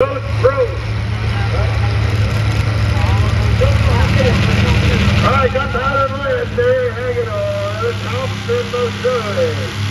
Alright, got powder and there, hanging on. Thompson Motion.